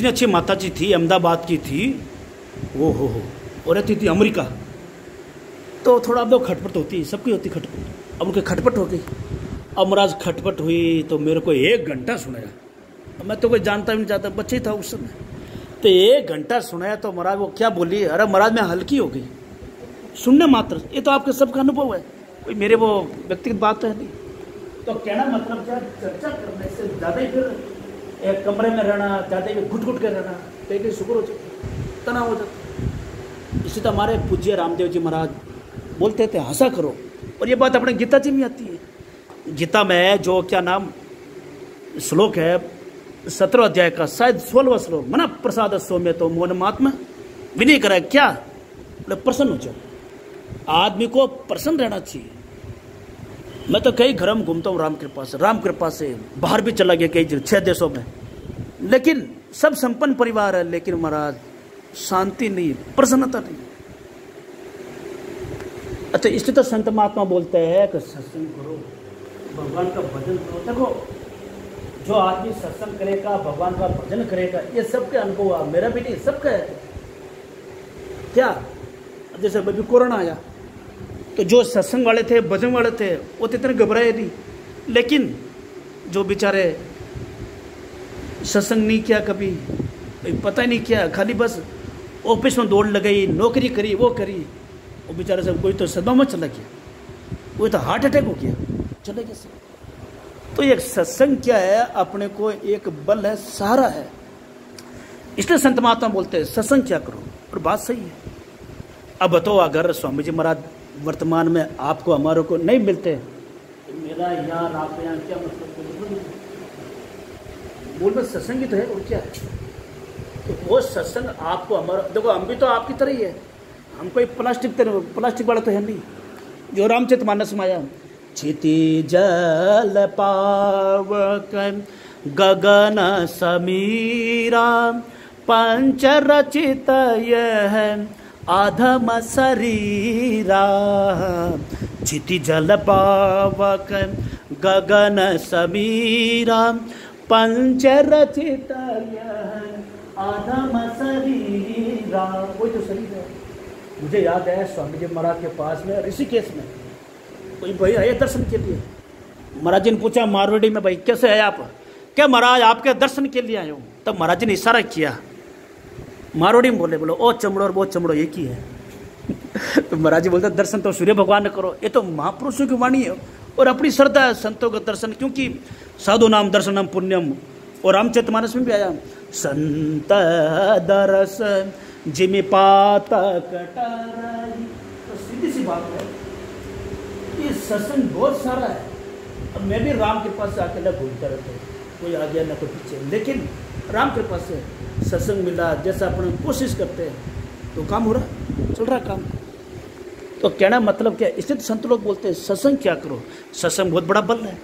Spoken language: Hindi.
इतनी अच्छी माता जी थी, अहमदाबाद की थी। ओ हो हो। और रहती थी अमेरिका। तो थोड़ा अब तो खटपट होती सबकी होती खटपट। अब उनकी खटपट हो गई। अब महाराज खटपट हुई तो मेरे को एक घंटा सुनाया। मैं तो कोई जानता भी नहीं चाहता बच्चे ही था उस समय। तो एक घंटा सुनाया तो महाराज वो क्या बोली, अरे महाराज, मैं हल्की हो गई। सुनने मात्र, ये तो आपके सबका अनुभव है। कोई मेरे वो व्यक्तिगत बात तो है नहीं। तो कहना मतलब क्या, चर्चा करने से ज़्यादा ही फिर एक कमरे में रहना ज़्यादा ही घुट घुट के रहना कहीं ही शुक्र हो जाता तनाव हो जाता इसी तो हमारे पूज्य रामदेव जी महाराज बोलते थे, हंसा करो। और ये बात अपने गीता जी में आती है। गीता में जो, क्या नाम, श्लोक है, सत्रह अध्याय का, शायद सोलवा श्लोक, मना प्रसाद सौम्य तो मोन महात्मा, विनय करा क्या? बोले प्रसन्न हो जाओ। आदमी को प्रसन्न रहना चाहिए। मैं तो कई घरों में घूमता हूँ राम कृपा से। राम कृपा से बाहर भी चला गया कई छह देशों में। लेकिन सब संपन्न परिवार है, लेकिन महाराज, शांति नहीं प्रसन्नता नहीं अच्छा इसलिए तो संत महात्मा बोलते हैं कि सत्संग करो, भगवान का भजन करो। देखो, जो आदमी सत्संग करेगा, भगवान का भजन करेगा, ये सबके अनुभव मेरा भी नहीं, सबका है। क्या? जैसे अभी कोरोना आया। तो जो सत्संग वाले थे, भजन वाले थे, वो तो इतने घबराए नहीं। लेकिन जो बेचारे सत्संग नहीं किया कभी पता नहीं किया, खाली बस ऑफ़िस में दौड़ लगाई, नौकरी करी, वो करी, वो बेचारे सब कोई तो सदमा में चला गया। कोई तो हार्ट अटैक हो गया, चले गए सब। तो एक सत्संग क्या है, अपने को एक बल है, सहारा है। इसलिए संत महात्मा बोलते हैं, सत्संग क्या करो? और बात सही है। अब बताओ, अगर स्वामी जी महाराज वर्तमान में आपको हमारों को नहीं मिलते। तो मेरा यहाँ आपके यहाँ क्या मतलब बोल में सत्संग ही तो है और क्या? तो वो सत्संग आपको हमारा देखो हम भी तो आपकी तरह ही है। हम कोई प्लास्टिक तरह प्लास्टिक वाला तो है नहीं। जो रामचरित मानस में आया छिति जल पावक गगन समीरा पंच रचित यह छिति जल पावक गगन समीरा पंच रचित आधम शरीरा। कोई तो शरीर है, मुझे याद है स्वामी जी महाराज के पास में, ऋषिकेश में, कोई भाई आए दर्शन के लिए। महाराज जी ने पूछा, मारवाड़ी में भाई कैसे आए आप? क्या महाराज, आपके दर्शन के लिए आए हो। तब महाराज जी ने इशारा किया मारवाड़ी में बोले, बोलो, ओ चमड़ो और वो चमड़ो एक ही है. तो महाराज जी बोलते दर्शन तो सूर्य भगवान ने करो, ये तो महापुरुषों की वाणी है और अपनी श्रद्धा है संतों का दर्शन, क्योंकि साधु नाम दर्शनम पुण्यम, और रामचरित मानस में भी आया संत दर्शन, जिमी पातक तो सीधी सी बात है, ये सत्संग बहुत सारा है। अब मैं भी राम के पास से अकेला घूमता रहता हूँ। कोई आ गया ना कोई पीछे। लेकिन राम कृपा से सत्संग मिला जैसा अपन कोशिश करते हैं तो काम हो रहा चल रहा काम। तो कहना मतलब क्या इसलिए तो संत लोग बोलते हैं सत्संग क्या करो? सत्संग बहुत बड़ा बल है।